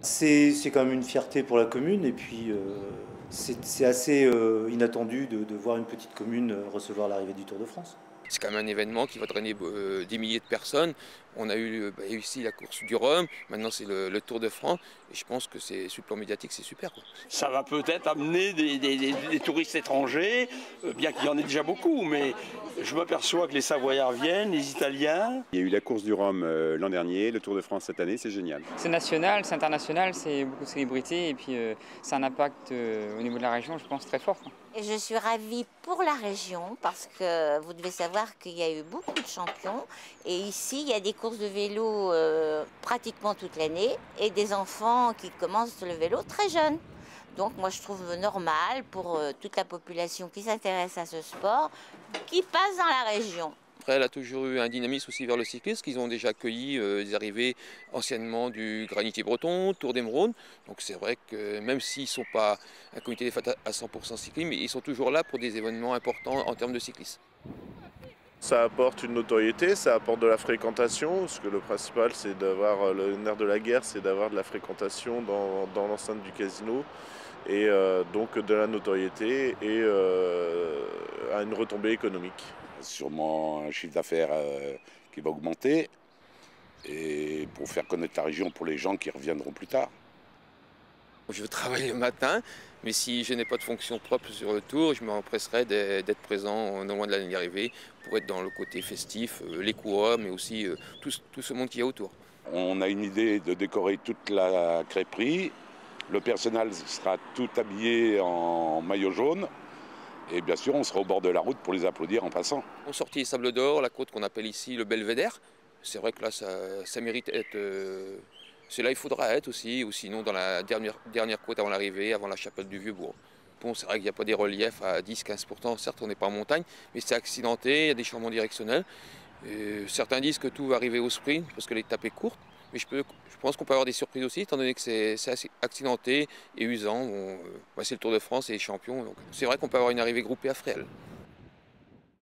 C'est quand même une fierté pour la commune et puis c'est assez inattendu de, voir une petite commune recevoir l'arrivée du Tour de France. C'est quand même un événement qui va drainer euh, des milliers de personnes. On a eu bah, ici la course du Rhum, maintenant c'est le, Tour de France. Et je pense que c'est sur le plan médiatique, c'est super. Ça va peut-être amener des, touristes étrangers, euh, bien qu'il y en ait déjà beaucoup, mais je m'aperçois que les Savoyards viennent, les Italiens. Il y a eu la course du Rhum euh, l'an dernier, le Tour de France cette année, c'est génial. C'est national, c'est international, c'est beaucoup de célébrités et puis c'est un impact au niveau de la région, je pense, très fort. Et je suis ravie pour la région parce que vous devez savoir qu'il y a eu beaucoup de champions. Et ici, il y a des courses de vélo euh, pratiquement toute l'année et des enfants qui commencent le vélo très jeunes. Donc moi, je trouve normal pour euh, toute la population qui s'intéresse à ce sport qui passe dans la région elle a toujours eu un dynamisme aussi vers le cyclisme, qu'ils ont déjà accueilli euh, des arrivées anciennement du Granitier Breton, Tour d'Emeraude. Donc c'est vrai que même s'ils ne sont pas un comité des fêtes à 100% cyclisme, ils sont toujours là pour des événements importants en termes de cyclisme. Ça apporte une notoriété, ça apporte de la fréquentation, parce que le principal, c'est d'avoir, euh, le nerf de la guerre, c'est d'avoir de la fréquentation dans, l'enceinte du casino, et euh, donc de la notoriété et à une retombée économique. Sûrement un chiffre d'affaires euh, qui va augmenter. Et pour faire connaître la région pour les gens qui reviendront plus tard. Je veux travailler le matin, mais si je n'ai pas de fonction propre sur le tour, je m'empresserai d'être présent non loin de la ligne d'arrivée pour être dans le côté festif, euh, les coureurs, mais aussi euh, tout, tout ce monde qui est autour. On a une idée de décorer toute la crêperie. Le personnel sera tout habillé en maillot jaune. Et bien sûr, on sera au bord de la route pour les applaudir en passant. On sortit les Sables d'Or, la côte qu'on appelle ici le Belvédère. C'est vrai que là, ça, mérite d'être. Euh, c'est là il faudra être aussi, ou sinon dans la dernière, dernière côte avant l'arrivée, avant la chapelle du Vieux-Bourg. Bon, c'est vrai qu'il n'y a pas des reliefs à 10-15%, certes on n'est pas en montagne, mais c'est accidenté, il y a des changements directionnels. certains disent que tout va arriver au sprint parce que l'étape est courte. Mais je, pense qu'on peut avoir des surprises aussi, étant donné que c'est accidenté et usant. Bon, euh, c'est le Tour de France et les champions. C'est vrai qu'on peut avoir une arrivée groupée à Fréal.